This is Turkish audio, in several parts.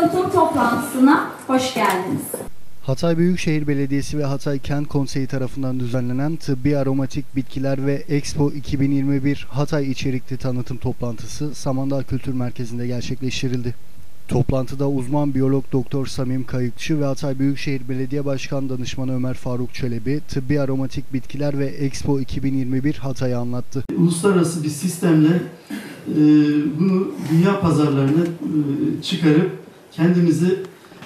tanıtım toplantısına hoş geldiniz. Hatay Büyükşehir Belediyesi ve Hatay Kent Konseyi tarafından düzenlenen Tıbbi Aromatik Bitkiler ve Expo 2021 Hatay içerikli tanıtım toplantısı Samandağ Kültür Merkezi'nde gerçekleştirildi. Toplantıda uzman biyolog Doktor Samim Kayıkçı ve Hatay Büyükşehir Belediye Başkan Danışmanı Ömer Faruk Çelebi tıbbi aromatik bitkiler ve Expo 2021 Hatay'ı anlattı. Uluslararası bir sistemle e, bunu dünya pazarlarına e, çıkarıp kendimizi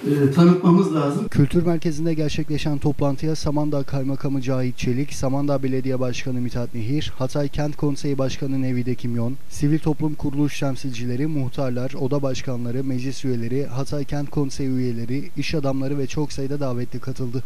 e, tanıtmamız lazım. Kültür Merkezi'nde gerçekleşen toplantıya Samandağ Kaymakamı Cahit Çelik, Samandağ Belediye Başkanı Mithat Nehir, Hatay Kent Konseyi Başkanı Nevide Kimyon, sivil toplum kuruluş temsilcileri, muhtarlar, oda başkanları, meclis üyeleri, Hatay Kent Konseyi üyeleri, iş adamları ve çok sayıda davetli katıldı.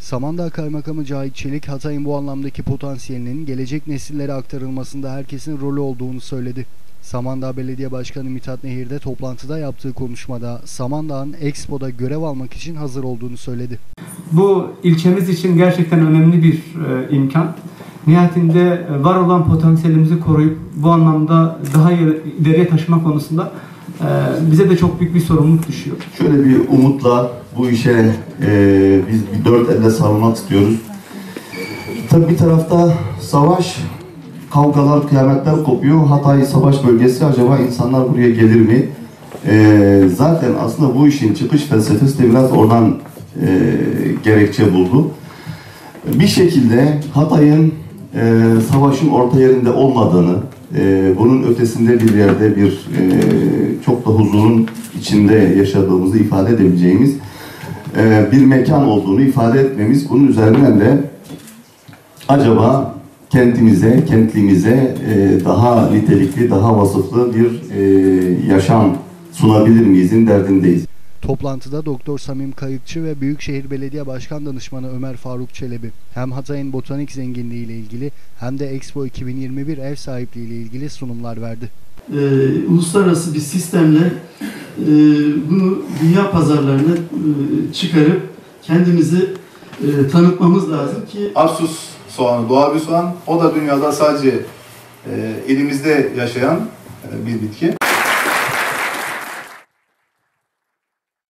Samandağ Kaymakamı Cahit Çelik, Hatay'ın bu anlamdaki potansiyelinin gelecek nesillere aktarılmasında herkesin rolü olduğunu söyledi. Samandağ Belediye Başkanı Mithat Nehir de toplantıda yaptığı konuşmada Samandağ'ın Expo'da görev almak için hazır olduğunu söyledi. Bu ilçemiz için gerçekten önemli bir e, imkan. Nihayetinde e, var olan potansiyelimizi koruyup bu anlamda daha ileriye taşıma konusunda e, bize de çok büyük bir sorumluluk düşüyor. Şöyle bir umutla bu işe e, biz bir dört elle sarılmak istiyoruz. Tabii bir tarafta savaş, kavgalar, kıyametler kopuyor. Hatay savaş bölgesi acaba insanlar buraya gelir mi? E, zaten aslında bu işin çıkış felsefesi de biraz oradan e, gerekçe buldu. Bir şekilde Hatay'ın e, savaşın orta yerinde olmadığını, e, bunun ötesinde bir yerde bir e, çok da huzurun içinde yaşadığımızı ifade edebileceğimiz e, bir mekan olduğunu ifade etmemiz. Bunun üzerinden de acaba kentimize, kentliğimize e, daha nitelikli, daha vasıflı bir e, yaşam sunabilir miyizin derdindeyiz. Toplantıda Doktor Samim Kayıkçı ve Büyükşehir Belediye Başkan Danışmanı Ömer Faruk Çelebi hem Hatay'ın botanik zenginliği ile ilgili hem de Expo 2021 ev sahipliği ile ilgili sunumlar verdi. E, uluslararası bir sistemle e, bunu dünya pazarlarına e, çıkarıp kendimizi e, tanıtmamız lazım ki Arsus soğanı doğal bir soğan. O da dünyada sadece e, elimizde yaşayan e, bir bitki.